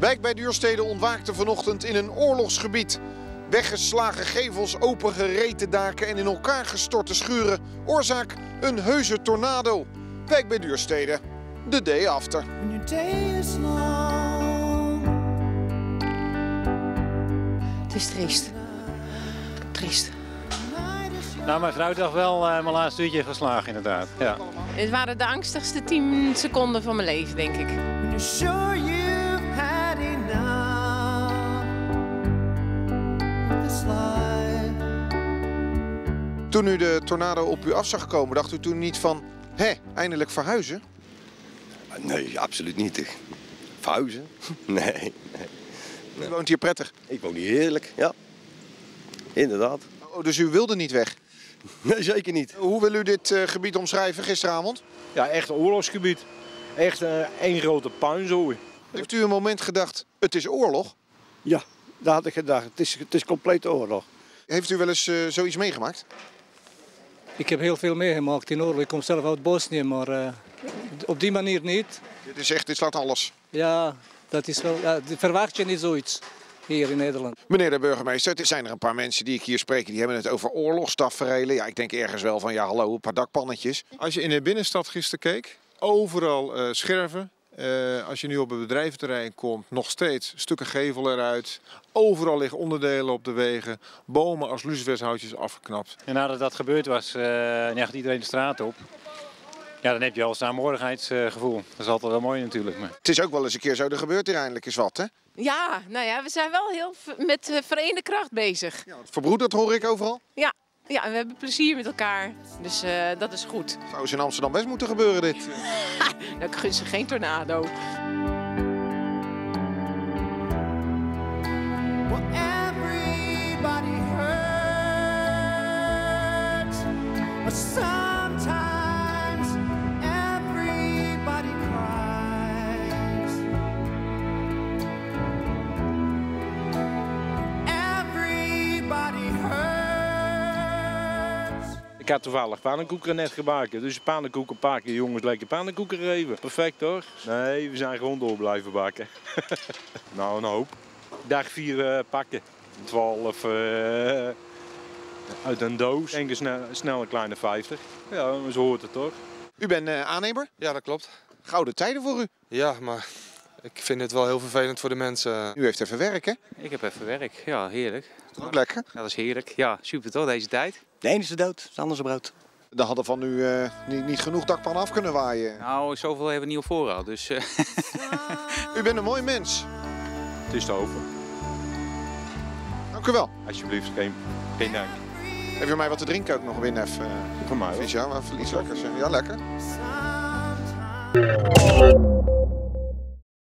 Wijk bij Duurstede ontwaakte vanochtend in een oorlogsgebied. Weggeslagen gevels, opengereten daken en in elkaar gestorte schuren. Oorzaak een heuse tornado. Wijk bij Duurstede. The day after. Het is triest. Triest. Nou, mijn vrouw dacht wel eh, mijn laatste uurtje geslagen inderdaad. Ja. Het waren de angstigste 10 seconden van mijn leven, denk ik. Toen u de tornado op u af zag komen, dacht u toen niet van... Hé, eindelijk verhuizen? Nee, absoluut niet. Verhuizen? Nee. U woont hier prettig. Ik woon hier heerlijk, ja. Inderdaad. Oh, dus u wilde niet weg. Nee, zeker niet. Hoe wil u dit eh, gebied omschrijven gisteravond? Ja, echt een oorlogsgebied. Echt eh, één grote puinzooi. Heeft u een moment gedacht, het is oorlog? Ja, dat had ik gedacht. Het is, het is compleet oorlog. Heeft u wel eens eh, zoiets meegemaakt? Ik heb heel veel meegemaakt in oorlog. Ik kom zelf uit Bosnië, maar eh, op die manier niet. Dit is echt, dit slaat alles. Ja, dat is wel, ja, verwacht je niet zoiets hier in Nederland. Meneer de burgemeester, er zijn er een paar mensen die ik hier spreek, die hebben het over oorlogstaferelen. Ja, ik denk ergens wel van, ja hallo, een paar dakpannetjes. Als je in de binnenstad gisteren keek, overal eh, scherven. Eh, als je nu op het bedrijventerrein komt, nog steeds stukken gevel eruit. Overal liggen onderdelen op de wegen. Bomen als lucifershoutjes afgeknapt. En nadat dat gebeurd was, uh, ja, gaat iedereen de straat op. Ja, dan heb je al een samenhorigheidsgevoel. Dat is altijd wel mooi natuurlijk. Maar... Het is ook wel eens een keer zo, er gebeurt hier eindelijk eens wat, hè? Ja, nou ja, we zijn wel heel met eh, verenigde kracht bezig. Ja, het verbroedert hoor ik overal. Ja, ja en we hebben plezier met elkaar. Dus eh, dat is goed. Zou eens in Amsterdam best moeten gebeuren dit. Nou, ik gun ze geen tornado. Well, had toevallig pannenkoeken net gebakken. Dus pannenkoeken pakken, jongens, lekker pannenkoeken geven. Perfect hoor. Nee, we zijn gewoon door blijven bakken. nou, een hoop. Dag vier eh, pakken. Twaalf eh, uit een doos. En snel, snel een kleine 50. Ja, zo hoort het toch. U bent eh, aannemer? Ja, dat klopt. Gouden tijden voor u. Ja, maar ik vind het wel heel vervelend voor de mensen. U heeft even werk, hè? Ik heb even werk. Ja, heerlijk. Ook lekker. Ja, dat is heerlijk. Ja, super toch, deze tijd? De ene is de dood, het andere is brood. Dan hadden van u eh, niet, niet genoeg dakpannen af kunnen waaien. Nou, zoveel hebben we niet op voorraad, dus... eh, U bent een mooi mens. Het is te open. Dank u wel. Alsjeblieft, geen, geen dank. Heb je mij wat te drinken ook nog, Winef? Uh, Voor mij. Vies, ja, maar iets lekkers. hè? Ja, lekker.